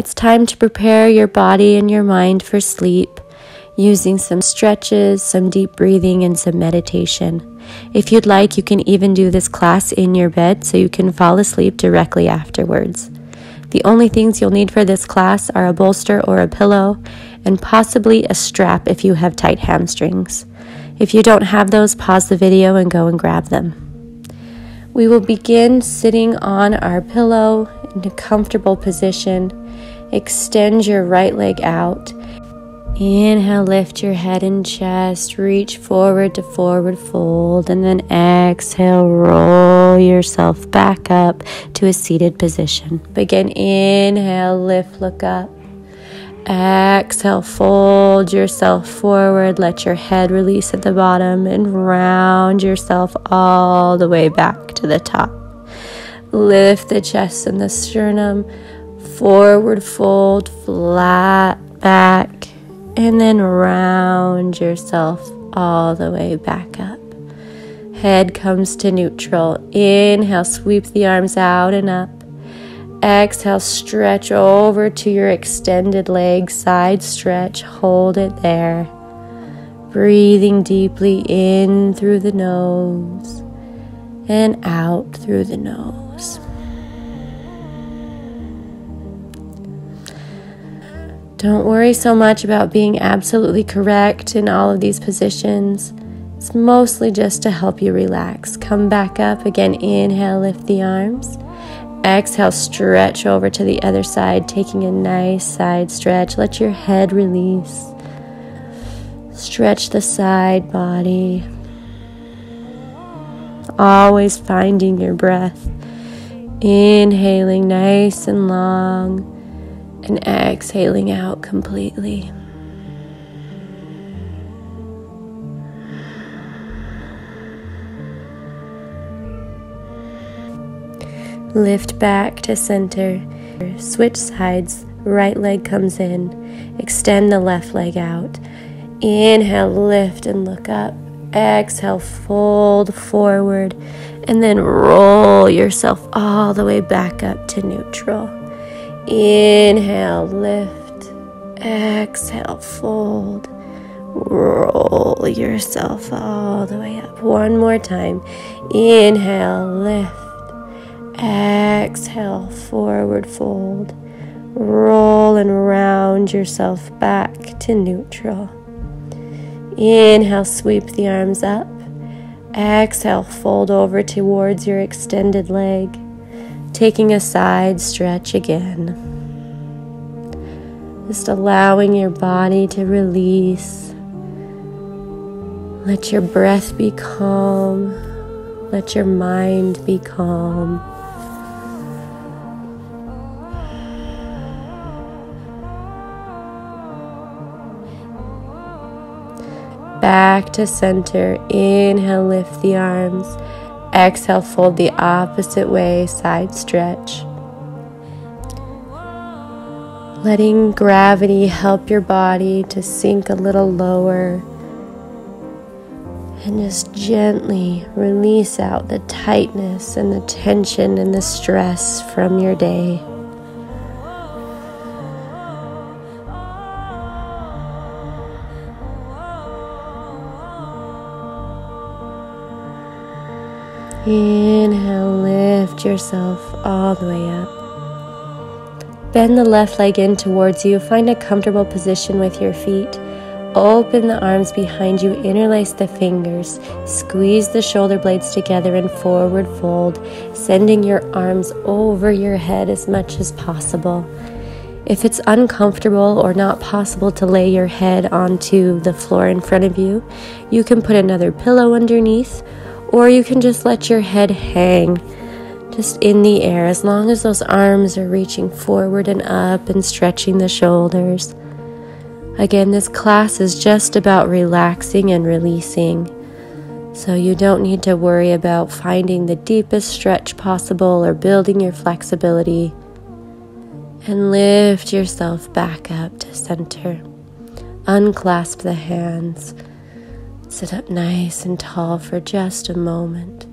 It's time to prepare your body and your mind for sleep using some stretches, some deep breathing, and some meditation. If you'd like, you can even do this class in your bed so you can fall asleep directly afterwards. The only things you'll need for this class are a bolster or a pillow, and possibly a strap if you have tight hamstrings. If you don't have those, pause the video and go and grab them. We will begin sitting on our pillow in a comfortable position. Extend your right leg out Inhale, lift your head and chest, reach forward to forward fold, and then exhale, roll yourself back up to a seated position. Begin, inhale, lift, look up. Exhale, fold yourself forward, let your head release at the bottom, and round yourself all the way back to the top. Lift the chest and the sternum, forward fold, flat back and then round yourself all the way back up. Head comes to neutral. Inhale, sweep the arms out and up. Exhale, stretch over to your extended leg, side stretch. Hold it there. Breathing deeply in through the nose and out through the nose. Don't worry so much about being absolutely correct in all of these positions. It's mostly just to help you relax. Come back up again. Inhale, lift the arms. Exhale, stretch over to the other side, taking a nice side stretch. Let your head release. Stretch the side body. Always finding your breath. Inhaling nice and long and exhaling out completely. Lift back to center. Switch sides. Right leg comes in. Extend the left leg out. Inhale, lift and look up. Exhale, fold forward. And then roll yourself all the way back up to neutral. Inhale, lift. Exhale, fold. Roll yourself all the way up. One more time. Inhale, lift. Exhale, forward fold. Roll and round yourself back to neutral. Inhale, sweep the arms up. Exhale, fold over towards your extended leg taking a side stretch again. Just allowing your body to release. Let your breath be calm. Let your mind be calm. Back to center. Inhale, lift the arms. Exhale, fold the opposite way, side stretch. Letting gravity help your body to sink a little lower. And just gently release out the tightness and the tension and the stress from your day. Inhale, lift yourself all the way up. Bend the left leg in towards you. Find a comfortable position with your feet. Open the arms behind you, interlace the fingers, squeeze the shoulder blades together and forward fold, sending your arms over your head as much as possible. If it's uncomfortable or not possible to lay your head onto the floor in front of you, you can put another pillow underneath or you can just let your head hang just in the air as long as those arms are reaching forward and up and stretching the shoulders. Again, this class is just about relaxing and releasing. So you don't need to worry about finding the deepest stretch possible or building your flexibility. And lift yourself back up to center. Unclasp the hands. Sit up nice and tall for just a moment.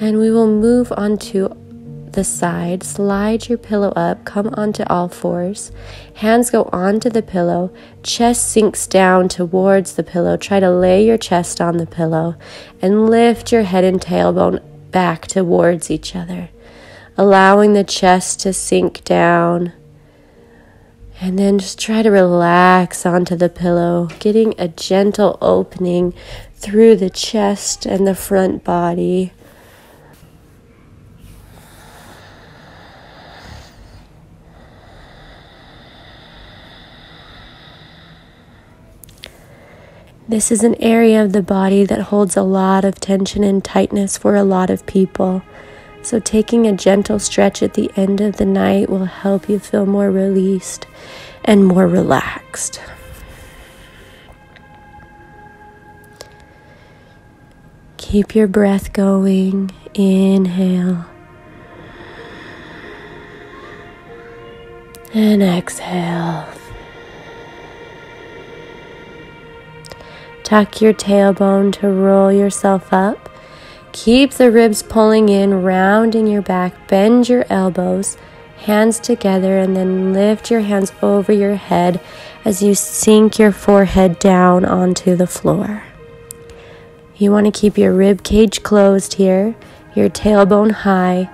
And we will move on to the side, slide your pillow up, come onto all fours. Hands go onto the pillow, chest sinks down towards the pillow. Try to lay your chest on the pillow and lift your head and tailbone back towards each other, allowing the chest to sink down. And then just try to relax onto the pillow, getting a gentle opening through the chest and the front body. This is an area of the body that holds a lot of tension and tightness for a lot of people. So, taking a gentle stretch at the end of the night will help you feel more released and more relaxed. Keep your breath going. Inhale. And exhale. Tuck your tailbone to roll yourself up. Keep the ribs pulling in, rounding your back. Bend your elbows, hands together, and then lift your hands over your head as you sink your forehead down onto the floor. You want to keep your rib cage closed here, your tailbone high,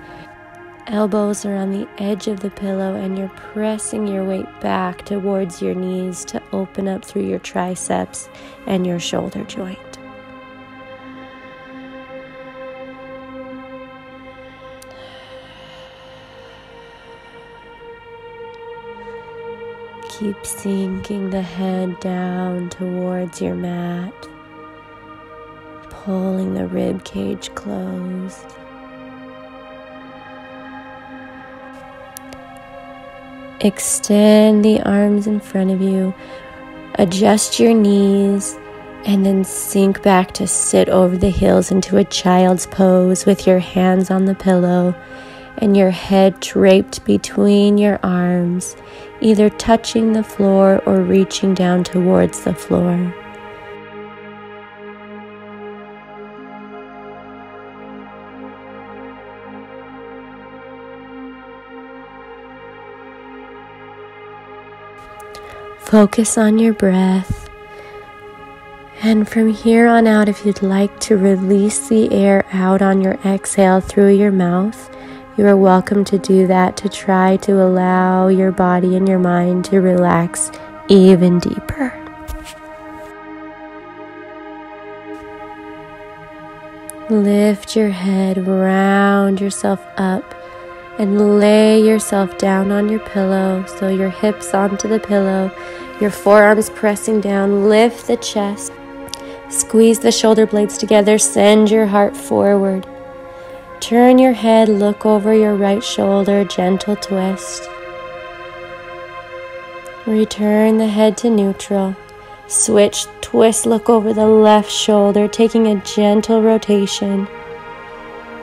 Elbows are on the edge of the pillow, and you're pressing your weight back towards your knees to open up through your triceps and your shoulder joint. Keep sinking the head down towards your mat, pulling the rib cage closed. Extend the arms in front of you, adjust your knees, and then sink back to sit over the heels into a child's pose with your hands on the pillow and your head draped between your arms, either touching the floor or reaching down towards the floor. Focus on your breath. And from here on out, if you'd like to release the air out on your exhale through your mouth, you are welcome to do that to try to allow your body and your mind to relax even deeper. Lift your head, round yourself up, and lay yourself down on your pillow so your hips onto the pillow your forearms pressing down, lift the chest, squeeze the shoulder blades together, send your heart forward. Turn your head, look over your right shoulder, gentle twist. Return the head to neutral. Switch, twist, look over the left shoulder, taking a gentle rotation.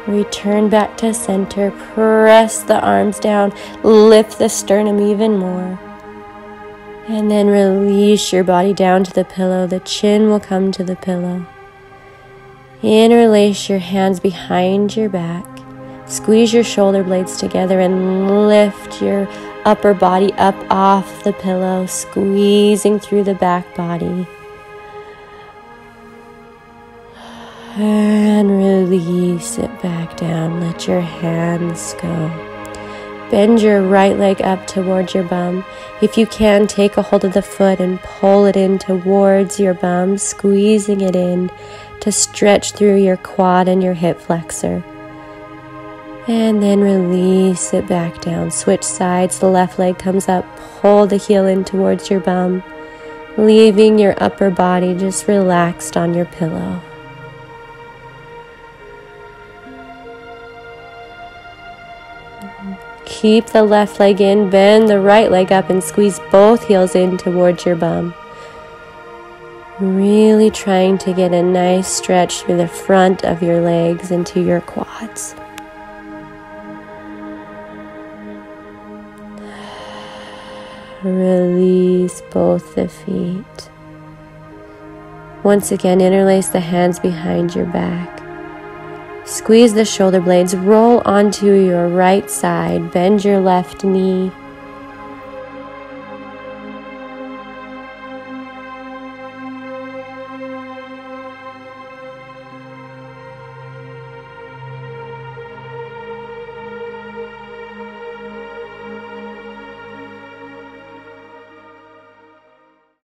Return back to center. Press the arms down. Lift the sternum even more. And then release your body down to the pillow. The chin will come to the pillow. Interlace your hands behind your back. Squeeze your shoulder blades together and lift your upper body up off the pillow, squeezing through the back body. And release it back down. Let your hands go. Bend your right leg up towards your bum. If you can, take a hold of the foot and pull it in towards your bum, squeezing it in to stretch through your quad and your hip flexor. And then release it back down. Switch sides. The left leg comes up. Pull the heel in towards your bum, leaving your upper body just relaxed on your pillow. Keep the left leg in, bend the right leg up, and squeeze both heels in towards your bum. Really trying to get a nice stretch through the front of your legs into your quads. Release both the feet. Once again, interlace the hands behind your back. Squeeze the shoulder blades, roll onto your right side, bend your left knee.